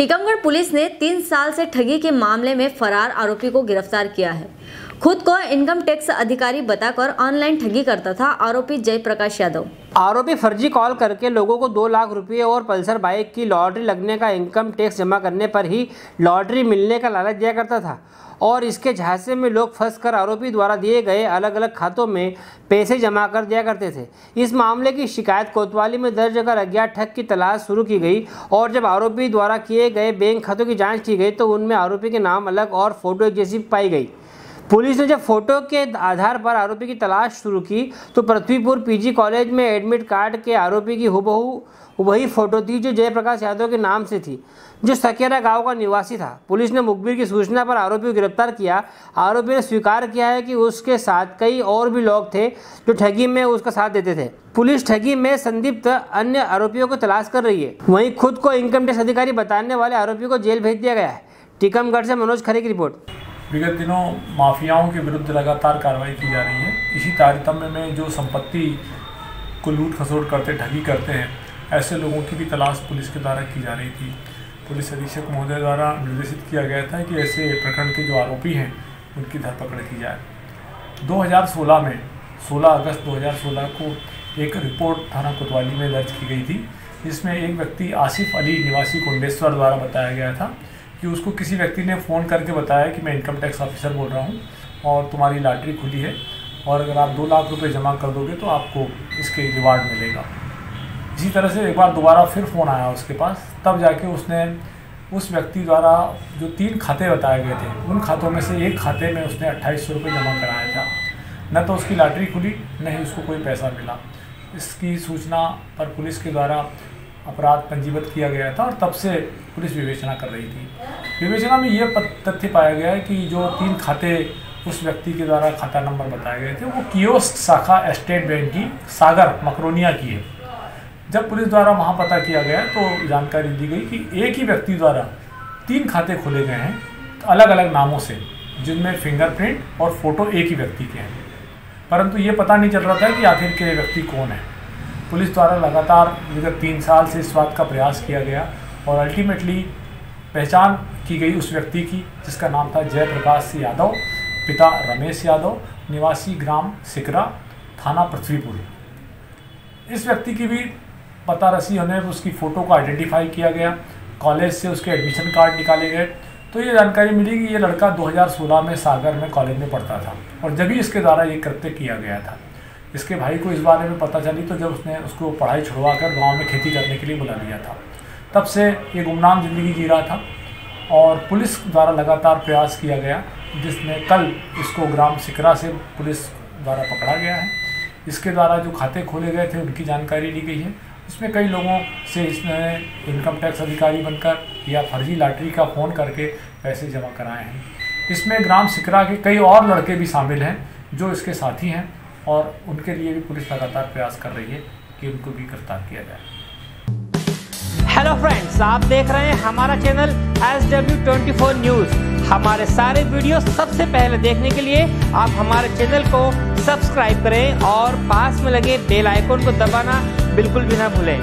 Tikamgarh police ने तीन साल से ठगी के मामले में फरार आरोपी को गिरफ़्तार किया है। खुद को इनकम टैक्स अधिकारी बताकर ऑनलाइन ठगी करता था, आरोपी जयप्रकाश यादव। आरोपी फर्जी कॉल करके लोगों को दो लाख रुपए और पल्सर बाइक की लॉटरी लगने का इनकम टैक्स जमा करने पर ही लॉटरी मिलने का लालच दिया करता था और इसके झांसे में लोग फंस कर आरोपी द्वारा दिए गए अलग अलग खातों में पैसे जमा कर दिया करते थे। इस मामले की शिकायत कोतवाली में दर्ज कर अज्ञात ठग की तलाश शुरू की गई और जब आरोपी द्वारा किए गए बैंक खातों की जाँच की गई तो उनमें आरोपी के नाम, अलग और फ़ोटो जैसी पाई गई। पुलिस ने जब फ़ोटो के आधार पर आरोपी की तलाश शुरू की तो पृथ्वीपुर पीजी कॉलेज में एडमिट कार्ड के आरोपी की हुबहू वही फ़ोटो थी जो जयप्रकाश यादव के नाम से थी, जो सकेरा गाँव का निवासी था। पुलिस ने मुखबिर की सूचना पर आरोपी को गिरफ़्तार किया। आरोपी ने स्वीकार किया है कि उसके साथ कई और भी लोग थे जो ठगी में उसका साथ देते थे। पुलिस ठगी में संदिग्ध अन्य आरोपियों को तलाश कर रही है। वहीं खुद को इनकम टैक्स अधिकारी बताने वाले आरोपी को जेल भेज दिया गया है। टीकमगढ़ से मनोज खरे की रिपोर्ट। विगत दिनों माफियाओं के विरुद्ध लगातार कार्रवाई की जा रही है। इसी तारतम्य में जो संपत्ति को लूट खसोट करते, ठगी करते हैं, ऐसे लोगों की भी तलाश पुलिस के द्वारा की जा रही थी। पुलिस अधीक्षक महोदय द्वारा निर्देशित किया गया था कि ऐसे प्रकरण के जो आरोपी हैं, उनकी धरपकड़ की जाए। 2016 में 16 अगस्त 2016 को एक रिपोर्ट थाना कोतवाली में दर्ज की गई थी, जिसमें एक व्यक्ति आसिफ अली निवासी कुंडेश्वर द्वारा बताया गया था कि उसको किसी व्यक्ति ने फ़ोन करके बताया कि मैं इनकम टैक्स ऑफिसर बोल रहा हूँ और तुम्हारी लॉटरी खुली है और अगर आप दो लाख रुपए जमा कर दोगे तो आपको इसके रिवार्ड मिलेगा। इसी तरह से एक बार दोबारा फिर फ़ोन आया उसके पास। तब जाके उसने उस व्यक्ति द्वारा जो तीन खाते बताए गए थे, उन खातों में से एक खाते में उसने अट्ठाईस सौ रुपये जमा कराया था। न तो उसकी लॉटरी खुली, न ही उसको कोई पैसा मिला। इसकी सूचना पर पुलिस के द्वारा अपराध पंजीबद्ध किया गया था और तब से पुलिस विवेचना कर रही थी। विवेचना में ये तथ्य पाया गया है कि जो तीन खाते उस व्यक्ति के द्वारा खाता नंबर बताए गए थे, वो कियोस्क शाखा स्टेट बैंक की सागर, मकरोनिया की है। जब पुलिस द्वारा वहाँ पता किया गया तो जानकारी दी गई कि एक ही व्यक्ति द्वारा तीन खाते खोले गए हैं अलग अलग नामों से, जिनमें फिंगरप्रिंट और फ़ोटो एक ही व्यक्ति के हैं। परंतु ये पता नहीं चल रहा था कि आखिर के व्यक्ति कौन है। पुलिस द्वारा लगातार विगत तीन साल से इस बात का प्रयास किया गया और अल्टीमेटली पहचान की गई उस व्यक्ति की, जिसका नाम था जयप्रकाश यादव, पिता रमेश यादव, निवासी ग्राम सिकरा, थाना पृथ्वीपुर। इस व्यक्ति की भी पता रसी होने उसकी फ़ोटो को आइडेंटिफाई किया गया, कॉलेज से उसके एडमिशन कार्ड निकाले गए। तो ये जानकारी मिली कि ये लड़का 2016 में सागर में कॉलेज में पढ़ता था और जब ही इसके द्वारा ये कृत्य किया गया था। इसके भाई को इस बारे में पता चली तो जब उसने उसको पढ़ाई छुड़वा कर गाँव में खेती करने के लिए बुला लिया था। तब से ये गुमनाम ज़िंदगी जी रहा था और पुलिस द्वारा लगातार प्रयास किया गया जिसमें कल इसको ग्राम सिकरा से पुलिस द्वारा पकड़ा गया है। इसके द्वारा जो खाते खोले गए थे, उनकी जानकारी ली गई है। इसमें कई लोगों से इसने इनकम टैक्स अधिकारी बनकर या फर्जी लॉटरी का फ़ोन करके पैसे जमा कराए हैं। इसमें ग्राम सिकरा के कई और लड़के भी शामिल हैं, जो इसके साथी हैं। और उनके लिए भी पुलिस लगातार प्रयास कर रही है कि उनको भी गिरफ़्तार किया जाए। हेलो फ्रेंड्स आप देख रहे हैं हमारा channel S W twenty four news हमारे सारे वीडियो सबसे पहले देखने के लिए आप हमारे चैनल को सब्सक्राइब करें और पास में लगे बेल आइकोन को दबाना बिल्कुल भी ना भूलें।